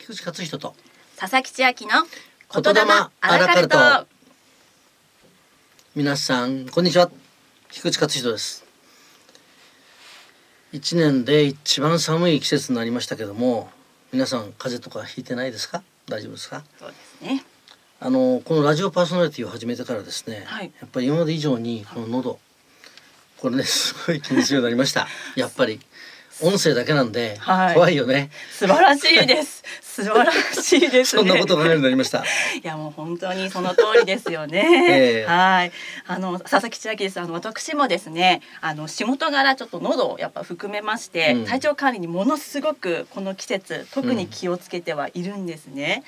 菊池克人と。佐々木千秋の言霊アラカルト。皆さんこんにちは。菊池克人です。一年で一番寒い季節になりましたけども皆さん風邪とかひいてないですか？大丈夫ですか？そうですね。あのこのラジオパーソナリティを始めてからですね、はい。やっぱり今まで以上にこの喉これねすごい気にするようになりました。やっぱり音声だけなんで、はい怖いよね素晴らしいです素晴らしいですね そんなことがようになりましたいやもう本当にその通りですよね。ええはい。あの佐々木千秋です。あの私もですね、あの仕事柄ちょっと喉をやっぱ含めまして、うん体調管理にものすごくこの季節特に気をつけてはいるんですね。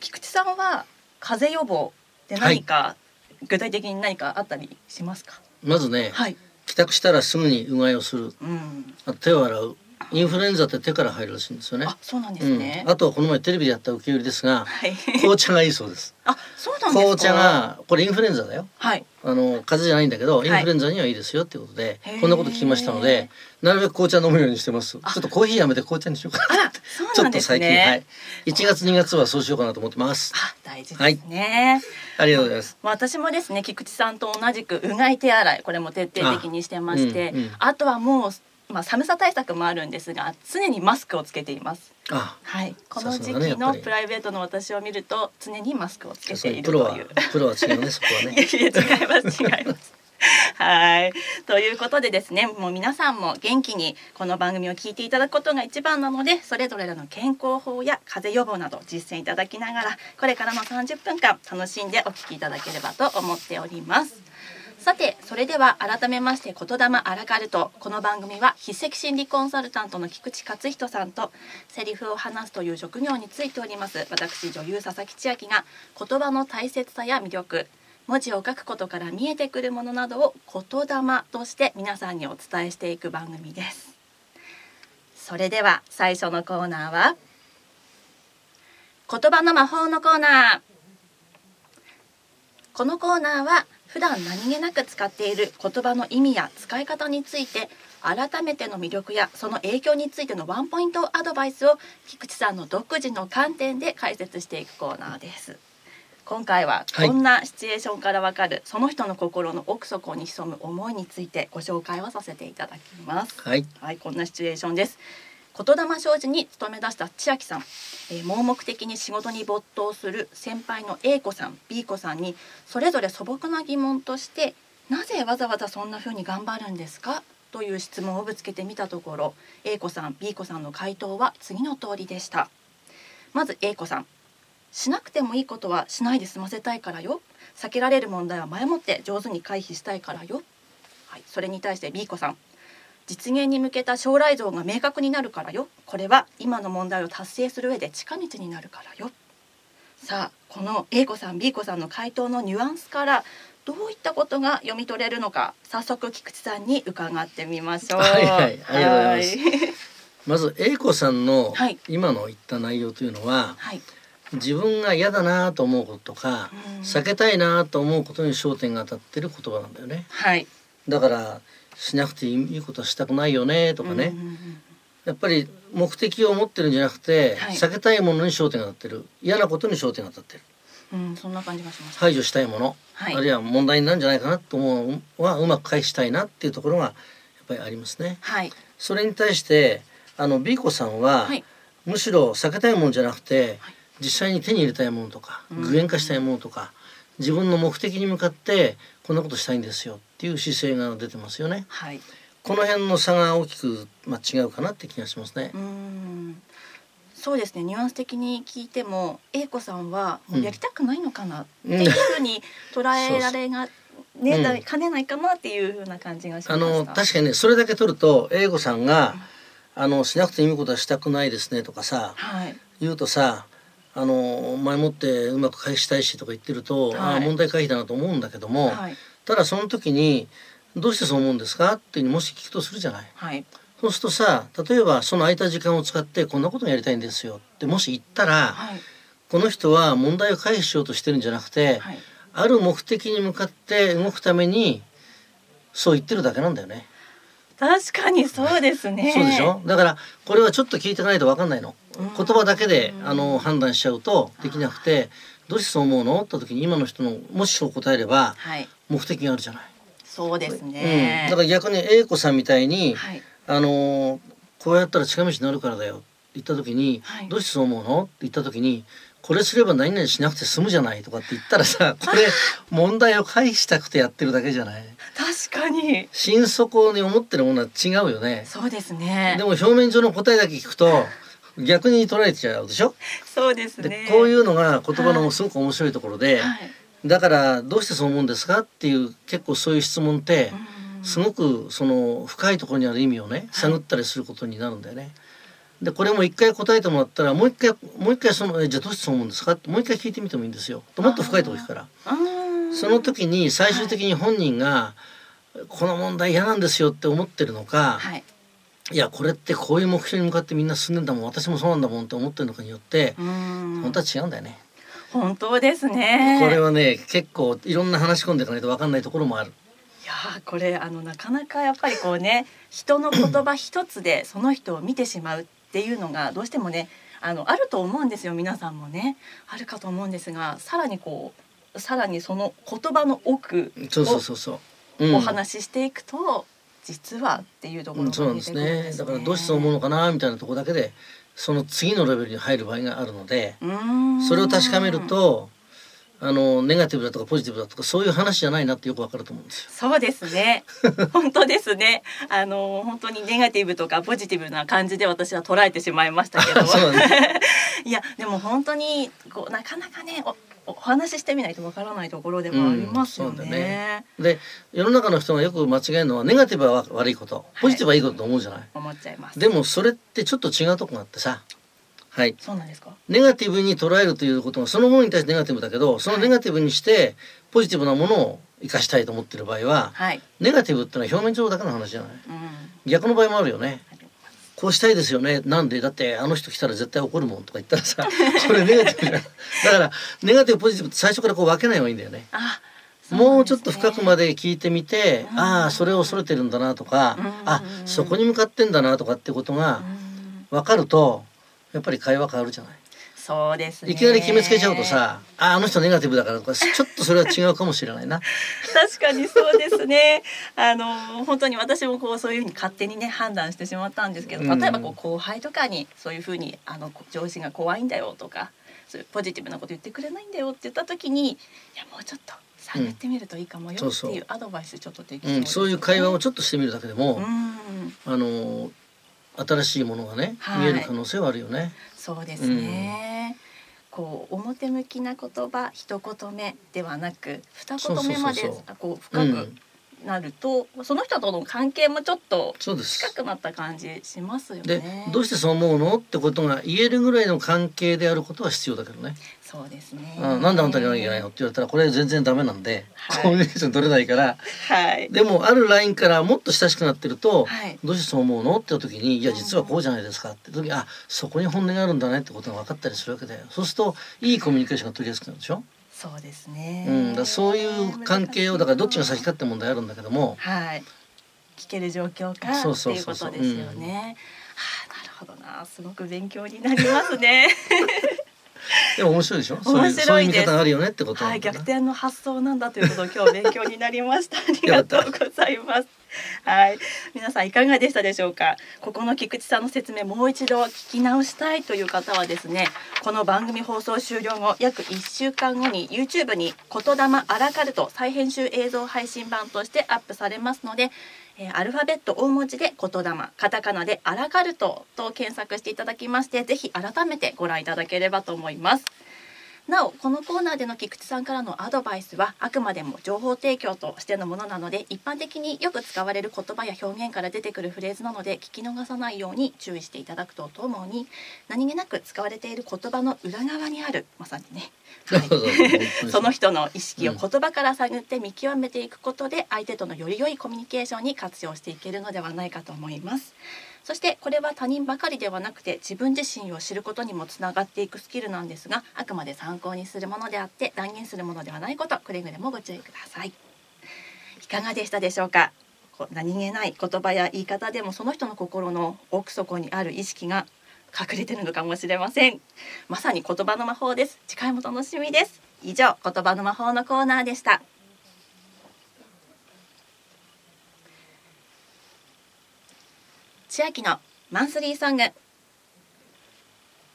菊池さんは風邪予防で何か、具体的に何かあったりしますか？まずね、はい。帰宅したらすぐにうがいをするうん。手を洗うインフルエンザって手から入るらしいんですよねあ、そうなんですね。うん、あとはこの前テレビでやった受け売りですがはい。紅茶がいいそうです あ、そうなんですか。紅茶。がこれインフルエンザだよはい。あの風邪じゃないんだけど、いインフルエンザにはいいですよっていうことでへーこんなこと聞きましたのでなるべく紅茶飲むようにしてますちょあっとコーヒーやめて紅茶にしようかなあら、そうなんです ちょっと最近、はねい。1月2月はそうしようかなと思ってますあ、大事ですね。ありがとうございます私もですね菊池さんと同じくうがい手洗いこれも徹底的にしてましてあ,、あうんうんとはもう、まあ、寒さ対策もあるんですが常にマスクをつけています。あはい。この時期のプライベートの私を見ると常にマスクをつけているという。プロは違うねそこはね。いや違います違います。はい。ということでですねもう皆さんも元気にこの番組を聞いていただくことが一番なのでそれぞれの健康法や風邪予防など実践いただきながらこれからの30分間楽しんでお聞きいただければと思っております。さてそれでは改めまして言霊アラカルトこの番組は筆跡心理コンサルタントの菊池克人さんとセリフを話すという職業についております。私女優佐々木千秋が言葉の大切さや魅力文字を書くことから見えてくるものなどを言霊として皆さんにお伝えしていく番組です。それでは最初のコーナーは言葉の魔法のコーナー。このコーナーは普段何気なく使っている言葉の意味や使い方について改めての魅力やその影響についてのワンポイントアドバイスを菊池さんの独自の観点で解説していくコーナーです。今回ははいこんなシチュエーションからわかる、その人の心の奥底に潜む思いについてご紹介をさせていただきます。はい。はい、こんなシチュエーションです。言霊商事に勤め出した千秋さん、えー盲目的に仕事に没頭する先輩の A 子さん、B 子さんにそれぞれ素朴な疑問としてなぜわざわざそんな風に頑張るんですか？という質問をぶつけてみたところ A 子さん、B 子さんの回答は次の通りでした。まず A 子さん、しなくてもいいことはしないで済ませたいからよ。避けられる問題は前もって上手に回避したいからよ。はい、それに対して B 子さん、実現に向けた将来像が明確になるからよ。これは今の問題を達成する上で近道になるからよ。さあこの A 子さん B 子さんの回答のニュアンスからどういったことが読み取れるのか早速菊池さんに伺ってみましょう。はいはいありがとうございます。はい。まず英子さんのはい。今の言った内容というのは、はい。自分が嫌だなと思うこととか、うん。避けたいなと思うことに焦点が当たってる言葉なんだよね。はい。だからしなくていいことはしたくないよねとかね、やっぱり目的を持ってるんじゃなくて、はい。避けたいものに焦点が当たってる。嫌なことに焦点が当たってる。うんそんな感じがします。排除したいもの、はい。あるいは問題になるんじゃないかなと思うのはうまく返したいなっていうところがやっぱりありますね。はい。それに対してあの B 子さんは、はい。むしろ避けたいものじゃなくて、はい。実際に手に入れたいものとかうん。具現化したいものとか、自分の目的に向かってこんなことしたいんですよっていう姿勢が出てますよね。はい。この辺の差が大きく、まあ、違うかなって気がしますね。う。ん。そうですね。ニュアンス的に聞いても A 子さんはやりたくないのかなっていうふうに捉えられが、ねうん。だかねないかなっていうふうな感じがしまあした。の確かにねそれだけ取ると英語さんが「あのしなくていいことはしたくないですね」とかさはい。言うとさあの前もってうまく返したいしとか言ってると、はいああ問題回避だなと思うんだけども、はいただその時に「どうしてそう思うんですか?」っていうにもし聞くとするじゃない。はいそうするとさ例えばその空いた時間を使ってこんなことがやりたいんですよってもし言ったら、はいこの人は問題を回避しようとしてるんじゃなくて、はいある目的に向かって動くためにそう言ってるだけなんだよね。確かにそうですね。そうでしょ？だからこれはちょっと聞いてないと分かんないの。うん。言葉だけでうん。あの判断しちゃうとできなくてどうしてそう思うの？って時に今の人のもしそう答えればはい、目的があるじゃない、そうですうん、ね。だから逆に A 子さんみたいに、はい、あのこうやったら近道になるからだよって言った時に、はい。どうしてそう思うの？って言った時にこれすれば何々しなくて済むじゃないとかって言ったらさ これ問題を回避したくてやってるだけじゃない？確かに心底に思ってるものは違うよねそうですね。でも表面上の答えだけ聞くと逆に捉えちゃうでしょ？そうですでね。こういうのが言葉のすごく面白いところで、はい、だからどうしてそう思うんですかっていう結構そういう質問ってうんすごくその深いところにある意味をね探ったりすることになるんだよね。でこれも一回答えてもらったらもう一回もう一回そのえじゃあどうしてそう思うんですか？ってもう一回聞いてみてもいいんですよ。もっと深いところから。うんその時に最終的に本人がこの問題嫌なんですよって思ってるのか、はい。いやこれってこういう目標に向かってみんな進んでんだもん私もそうなんだもんって思ってるのかによってうん本当は違うんだよね。本当ですね。これはね結構いろんな話し込んでいかないと分かんないところもある。いやーこれあのなかなかやっぱりこうね人の言葉一つでその人を見てしまうっていうのがどうしてもねあのあると思うんですよ皆さんもね。あるかと思うんですがさらにこうさらにその言葉の奥そうそうそうそう。うん。お話ししていくと、実はっていうところがうんそうなんです見えてくるんね。だからどうしてそう思うのかなみたいなところだけでその次のレベルに入る場合があるのでそれを確かめるとあのネガティブだとかポジティブだとかそういう話じゃないなってよくわかると思うんですよ。そうですね。本当ですね。あの本当にネガティブとかポジティブな感じで私は捉えてしまいましたけど。いやでも本当にこうなかなかねおお話ししてみないとわからないところでもありますようんそうだねね。で世の中の人がよく間違えるのはネガティブは悪いことポジティブはいいことと思うじゃない？思っちゃいます。でもそれってちょっと違うとこがあってさはい。そうなんですか？ネガティブに捉えるということがそのものに対してネガティブだけどそのネガティブにしてポジティブなものを生かしたいと思ってる場合ははい。ネガティブってのは表面上だけの話じゃない。うん。逆の場合もあるよね。こうしたいですよね。なんで？だってあの人来たら絶対怒るもんとか言ったらさ これネガティブじゃん。だからネガティブポジティブって最初からこう分けない方がいいんだよね。あ、もうちょっと深くまで。で聞いてみて、うん。ああそれを恐れてるんだなとか、うん。あそこに向かってんだなとかってことがうん。分かるとやっぱり会話変わるじゃないそうですね。いきなり決めつけちゃうと。さ「ああの人ネガティブだから」とかちょっとそれは違うかもしれないな。確かにそうですね。あの本当に私もこうそういうふうに勝手にね判断してしまったんですけど、うん例えばこう後輩とかにそういうふうにあの上司が怖いんだよとか、そういうポジティブなこと言ってくれないんだよって言った時に、いやもうちょっと探ってみるといいかもよそうそうっていうアドバイスちょっとできうん、そういう会話をちょっょっとしてみるだけでも、うん、あの新しいものがね、はい見える可能性はあるよね。そうですね。こう表向きな言葉一言目ではなく二言目までこうう深くん、なると、その人との関係もちょっと近。くなった感じしますよでね。どうしてそう思うのってことが言えるぐらいの関係であることは必要だけどね。そうですね。うん、なんであんたに言わなきゃいけないのって言われたらこれ全然ダメなんで、はいコミュニケーション取れないからはい。でもあるラインからもっと親しくなってると、はいどうしてそう思うのって言った時に「いや実はこうじゃないですか」って時にあそこに本音があるんだねってことが分かったりするわけだよそうするといいコミュニケーションが取りやすくなるでしょ、そうですね。うん、だそういう関係をだからどっちが先かって問題あるんだけどもはい。聞ける状況かそうってそうそうそういうことですよね。はあ、なるほどな。すごく勉強になりますね。でも面白いでしょ？面白いですそういう見方があるよねってことなはい、逆転の発想なんだということを今日勉強になりました。ありがとうございます。はい、皆さんいかがでしたでしょうか？ここの菊池さんの説明もう一度聞き直したいという方はですね、この番組放送終了後約1週間後に YouTube に言霊アラカルト再編集映像配信版としてアップされますので、えーアルファベット大文字で言霊カタカナでアラカルトと検索していただきましてぜひ改めてご覧いただければと思います。なおこのコーナーでの菊池さんからのアドバイスはあくまでも情報提供としてのものなので一般的によく使われる言葉や表現から出てくるフレーズなので聞き逃さないように注意していただくとともに何気なく使われている言葉の裏側にあるまさにね、はい。その人の意識をうん。言葉から探って見極めていくことで相手とのより良いコミュニケーションに活用していけるのではないかと思います。そしてこれは他人ばかりではなくて自分自身を知ることにもつながっていくスキルなんですがあくまで参考にするものであって断言するものではないことくれぐれもご注意ください。いかがでしたでしょうか？こう何気ない言葉や言い方でもその人の心の奥底にある意識が隠れてるのかもしれません。まさに言葉の魔法です。次回も楽しみです。以上言葉の魔法のコーナーでした。千秋のマンスリーソング。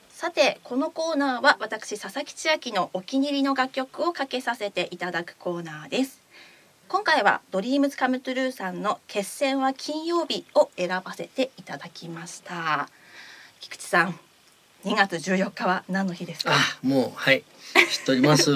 さてこのコーナーは私佐々木千秋のお気に入りの楽曲をかけさせていただくコーナーです。今回はドリームズカムトゥルーさんの決戦は金曜日を選ばせていただきました。菊池さん2月14日は何の日ですか？あもうはい。知っております。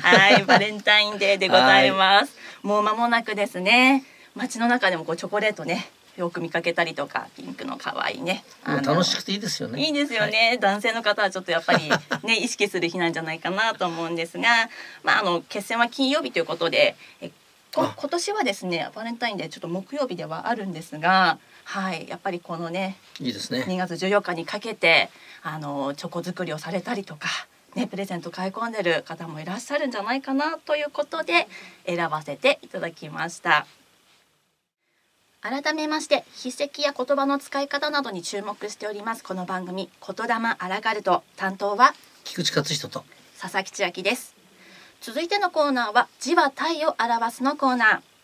はいバレンタインデーでございます。もう間もなくですね。街の中でもこうチョコレートねよく見かけたりとかピンクの可愛いね。楽しくていいですよね。いいですよね、はい、男性の方はちょっとやっぱりね 意識する日なんじゃないかなと思うんですがまああの決戦は金曜日ということでえ今年はですねバレンタインデーちょっと木曜日ではあるんですがはいやっぱりこのねいいですね。2月14日にかけてあのチョコ作りをされたりとかね、プレゼント買い込んでる方もいらっしゃるんじゃないかなということで選ばせていただきました改めまして筆跡や言葉の使い方などに注目しておりますこの番組言霊アラガルト担当は菊池勝人と。佐々木千秋です。続いてのコーナーは字は体を表すのコーナー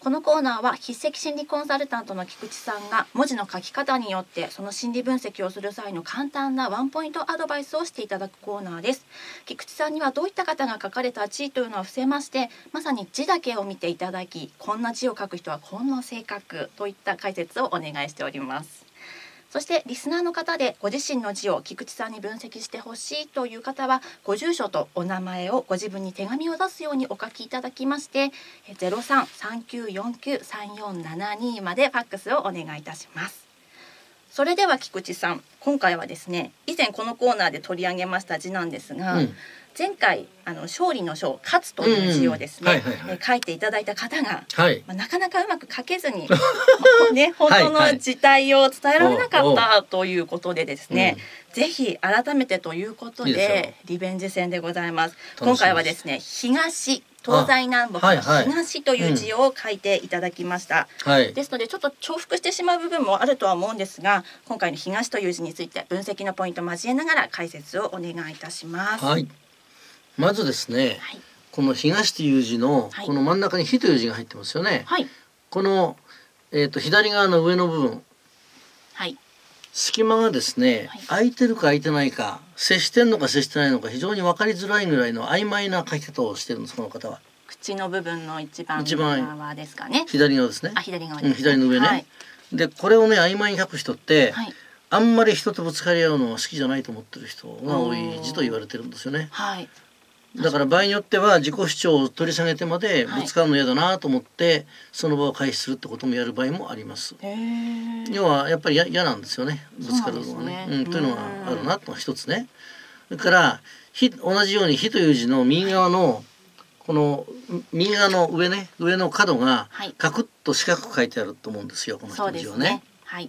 このコーナーは筆跡心理コンサルタントの菊池さんが文字の書き方によってその心理分析をする際の簡単なワンポイントアドバイスをしていただくコーナーです。菊池さんにはどういった方が書かれた字というのは伏せましてまさに字だけを見ていただきこんな字を書く人はこんな性格といった解説をお願いしております。そしてリスナーの方でご自身の字を菊池さんに分析してほしいという方はご住所とお名前をご自分に手紙を出すようにお書きいただきまして0339493472までファックスをお願いいたします。それでは菊池さん今回はですね以前このコーナーで取り上げました字なんですが、うん。前回あの勝利の勝勝つという字をですね、書いていただいた方が、はい、まあ、なかなかうまく書けずに ね本当の事態を伝えられなかったということでですね、ぜひ改めてということでリベンジ戦でございます。今回はですね東東西南北の東という字を書いていただきました、はい。うん、ですのでちょっと重複してしまう部分もあるとは思うんですが今回の東という字について分析のポイントを交えながら解説をお願いいたします。はい。まずですね、はい、この東という字の、この真ん中に火という字が入ってますよね。はい、この、えーと、左側の上の部分、はい、隙間がですね、はい、空いてるか空いてないか接してんのか接してないのか非常に分かりづらいぐらいの曖昧な書き方をしてるんですこの方は。口の部分の一番側ですかね。左側ですね。あ左側、ね、うん、左の上ね。はい、でこれをね曖昧に書く人って、はい、あんまり人とぶつかり合うのは好きじゃないと思ってる人が多い字と言われてるんですよね。はい。だから場合によっては自己主張を取り下げてまでぶつかるの嫌だなと思って、その場を回避するってこともやる場合もあります。要はやっぱり嫌なんですよねぶつかるのはね。うねうん、というのがあるなと一つね。それから火同じように火という字の右側のこの右側の上ね上の角がカクッと四角く書いてあると思うんですよこの人の字はね。ねはい、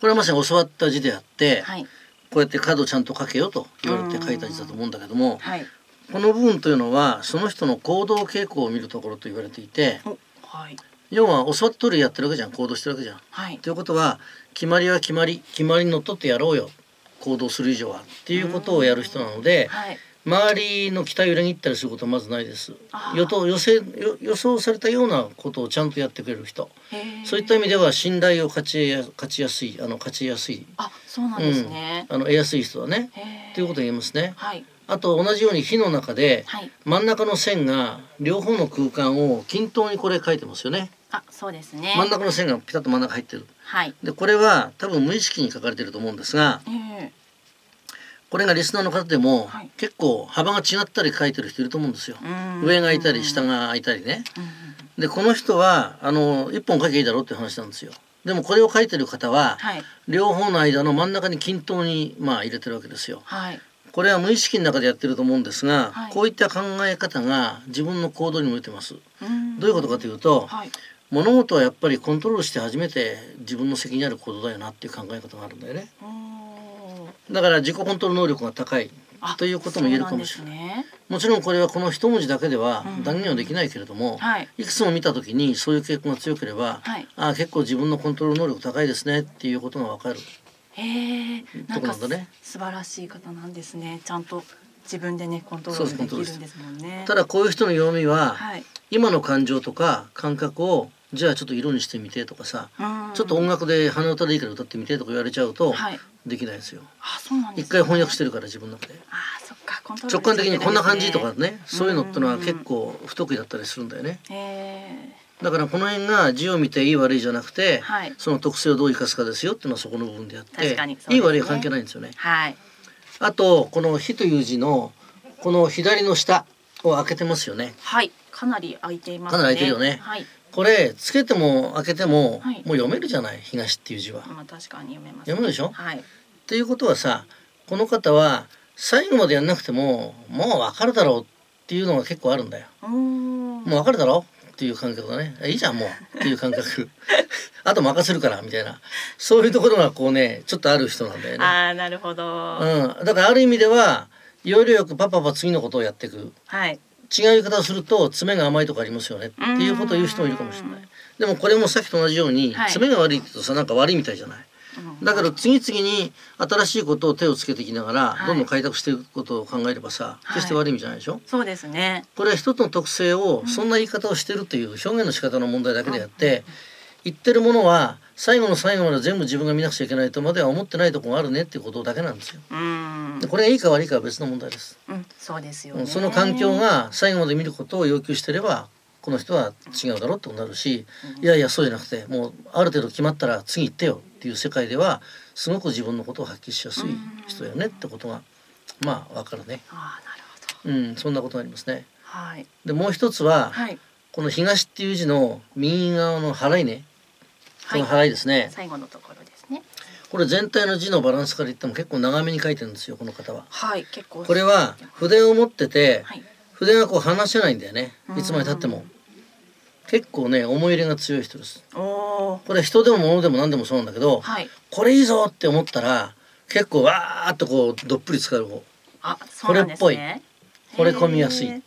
これはまさに教わった字であって、はい、こうやって角ちゃんと書けよと言われて書いた字だと思うんだけども。はいこの部分というのはその人の行動傾向を見るところと言われていて、はい、要は教わっとるやってるわけじゃん行動してるわけじゃん。はい、ということは決まりは決まり決まりにのっとってやろうよ行動する以上はっていうことをやる人なので、はい、周りの期待を裏切ったりすることはまずないです。予想予予想されたようなことをちゃんとやってくれる人。そういった意味では信頼を勝ちや勝ちやすいあの勝ちやすい。あそうなんですね、うん、あの得やすい人はね。ということを言えますね。はいあと同じように火の中で真ん中の線が両方の空間を均等にこれ書いてますよね。あ、そうですね。真ん中の線がピタッと真ん中入ってる。はい。でこれは多分無意識に書かれてると思うんですが、えー、これがリスナーの方でも、はい、結構幅が違ったり書いてる人いると思うんですよ。上がいたり下が空いたりね。でこの人はあの一本書けばいいだろうっていう話なんですよ。でもこれを書いてる方は、はい、両方の間の真ん中に均等にまあ入れてるわけですよ。はい。これは無意識の中でやってると思うんですが、はい、こういった考え方が自分の行動に向いてます。どういうことかというと、はい、物事はやっぱりコントロールして初めて自分の責任ある行動だよなっていう考え方があるんだよね。だから自己コントロール能力が高いということも言えるかもしれない。ね、もちろんこれはこの一文字だけでは断言はできないけれども、うんはい、いくつも見た時にそういう傾向が強ければ、はい、あ結構自分のコントロール能力高いですねっていうことが分かる。へえ、なんかね、素晴らしい方なんですね。ちゃんと自分でねコントロールできるんですもんね。ただこういう人の弱みは、はい、今の感情とか感覚をじゃあちょっと色にしてみてとかさ、ちょっと音楽で鼻歌でいいから歌ってみてとか言われちゃうと、できないですよ。あ、そうなん一回翻訳してるから自分の中で。あ、そっか。直感的にこんな感じとかね、そういうのってのは結構不得意だったりするんだよね。だからこの辺が字を見ていい悪いじゃなくて、はい、その特性をどう生かすかですよっていうのはそこの部分であって、ね、いい悪いは関係ないんですよね。はい、あとこの「火」という字のこの左の下を開けてますよね。はい、かなり開いています、ね、かなり開いてるよね。はい。これつけても開けても、はい、もう読めるじゃない？東っていう字は。まあ確かに読めます、ね、読むでしょ？はい。っていうことはさこの方は最後までやんなくてももう分かるだろうっていうのが結構あるんだよ。もう分かるだろ？うっていう感覚だね。いいじゃんもう。っていう感覚。あと任せるからみたいな。そういうところがこうねちょっとある人なんだよね。あなるほど、うん、だからある意味では要領よくパパパ次のことをやっていく。はい。違う言い方をすると爪が甘いとかありますよね。っていうことを言う人もいるかもしれない。でもこれもさっきと同じように、はい、爪が悪いって言うとさなんか悪いみたいじゃない、うん、だから次々に新しいことを手をつけていきながら、はい、どんどん開拓していくことを考えればさ決して悪い意味じゃないでしょ、はい、そうですね。これは一つの特性をそんな言い方をしてるという表現の仕方の問題だけであって、言ってるものは最後の最後まで全部自分が見なくちゃいけないとまでは思ってないところがあるねっていうことだけなんですよ。これがいいか悪いかは別の問題です。うん、そうですよ、ね、その環境が最後まで見ることを要求してればこの人は違うだろうってなるし、うん、いやいやそうじゃなくてもうある程度決まったら次行ってよっていう世界ではすごく自分のことを発揮しやすい人よねってことがまあわかるね。あなるほど。うんそんなことがありますね。はい。でもう一つは、はい、この東っていう字の右側の払いね。この払いですね、最後のところですね。これ全体の字のバランスから言っても結構長めに書いてるんですよこの方は。はい結構。これは筆を持ってて、はい、筆がこう離せないんだよね。いつまでたっても結構ね思い入れが強い人です。これ人でも物でも何でもそうなんだけど、はい、これいいぞって思ったら結構わーっとこうどっぷり使う。方あそうなんです、ね、これっぽい。惚れ込みやすい。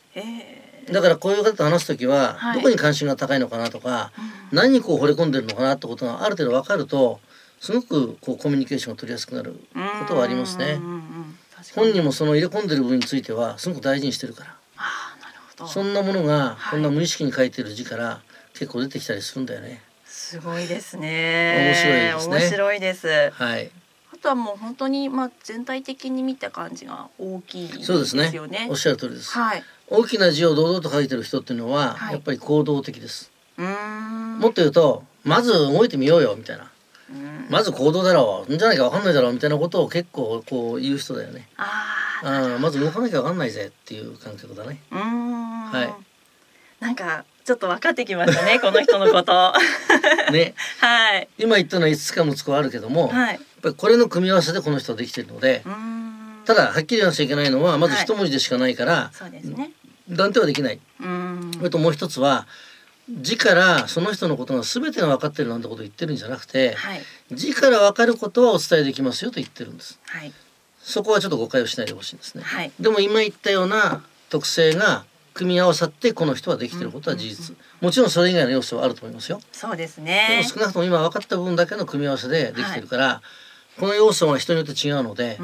だからこういう方と話す時は、どこに関心が高いのかなとか、何にこう惚れ込んでるのかなってことがある程度分かるとすごくこうコミュニケーションが取りやすくなることはありますね。本人もその入れ込んでる部分についてはすごく大事にしてるから。そんなものがこんな無意識に書いてる字から結構出てきたりするんだよね。すごいですね。面白いですね。面白いです。はい。あとはもう本当にまあ全体的に見た感じが大きいですよね。そうですね。おっしゃる通りです。はい。大きな字を堂々と書いてる人っていうのは、はい、やっぱり行動的です。もっと言うとまず動いてみようよみたいな。まず行動だろうんじゃないか分かんないだろうみたいなことを結構こう言う人だよね。ああまず動かなきゃ分かんないぜっていう感覚だね。はい。なんかちょっと分かってきましたね この人のこと。ね。はい。今言ったのは5つか6つかあるけども、はい、やっぱりこれの組み合わせでこの人はできてるので。ただはっきり言わなきゃいけないのはまず一文字でしかないから、そうですね、断定はできない。それともう一つは字からその人のことが全てが分かってるなんてことを言ってるんじゃなくて、はい、字から分かることはお伝えできますよと言ってるんです。はい、そこはちょっと誤解をしないでほしいんですね。はい、でも今言ったような特性が組み合わさってこの人はできてることは事実、もちろんそれ以外の要素はあると思いますよ。そうですね。少なくとも今分かった部分だけの組み合わせでできてるから、この要素は人によって違うので、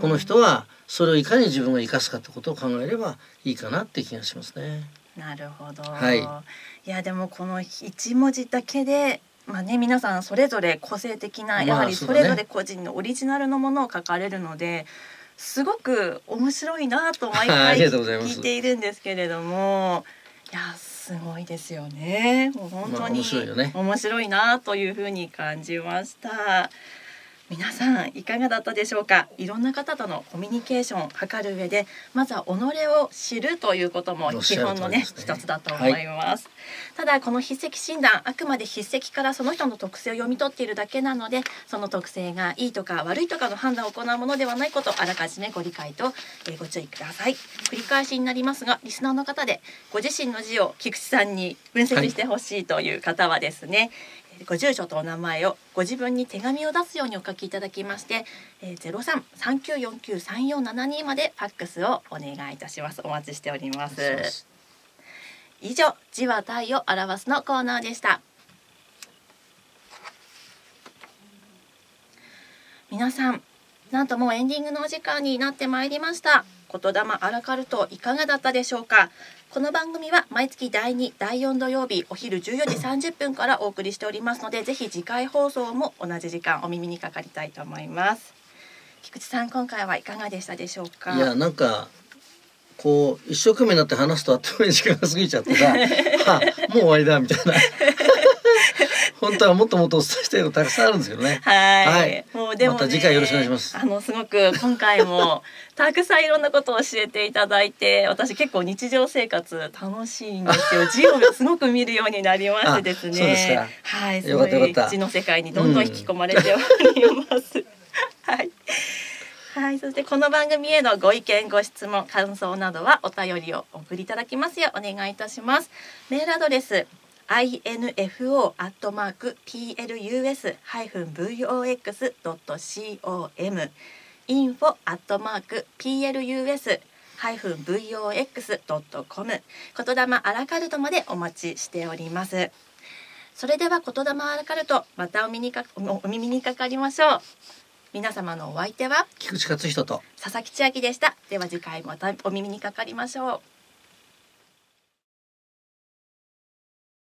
この人はそれをいかに自分が生かすかってことを考えればいいかなって気がしますね。なるほど。はい。いやでもこの一文字だけで。まあね、皆さんそれぞれ個性的な、やはりそれぞれ個人のオリジナルのものを書かれるので、すごく面白いなと毎回聞いているんですけれども。いやすごいですよね。もう本当に面白いなというふうに感じました。皆さんいかがだったでしょうか？いろんな方とのコミュニケーションを図る上でまずは己を知るということも基本のね、ね、一つだと思います、はい、ただこの筆跡診断あくまで筆跡からその人の特性を読み取っているだけなのでその特性がいいとか悪いとかの判断を行うものではないことをあらかじめご理解と、えご注意ください。繰り返しになりますがリスナーの方でご自身の字を菊池さんに分析してほしいという方はですね、はいご住所とお名前をご自分に手紙を出すようにお書きいただきまして、えー、03-3949-3472までファックスをお願いいたします。お待ちしております。以上字は体を表すのコーナーでした。皆さんなんともうエンディングのお時間になってまいりました。言霊アラカルトいかがだったでしょうか。この番組は毎月第2第4土曜日お昼14時30分からお送りしておりますのでぜひ次回放送も同じ時間お耳にかかりたいと思います。菊池さん今回はいかがでしたでしょうか？いやなんかこう一生懸命になって話すとあっという間に時間が過ぎちゃってさ はもう終わりだみたいな本当はもっともっとお伝えしたいのたくさんあるんですけどね。はい。はい、もうでも、ね、また次回よろしくお願いします。あのすごく今回もたくさんいろんなことを教えていただいて、私結構日常生活楽しいんですよ。字をすごく見るようになりましてですね。はい。すごい字の世界にどんどん引き込まれております。うん、はい。はい、そしてこの番組へのご意見、ご質問、感想などはお便りをお送りいただきますようお願いいたします。メールアドレス info アットマーク plus ハイフン vox ドット com info アットマーク plus ハイフン vox ドット com 言霊アラカルトまでお待ちしております。それでは言霊アラカルトまたお耳にかお耳にかかりましょう。皆様のお相手は菊池克人と佐々木千秋でした。では次回またお耳にかかりましょう。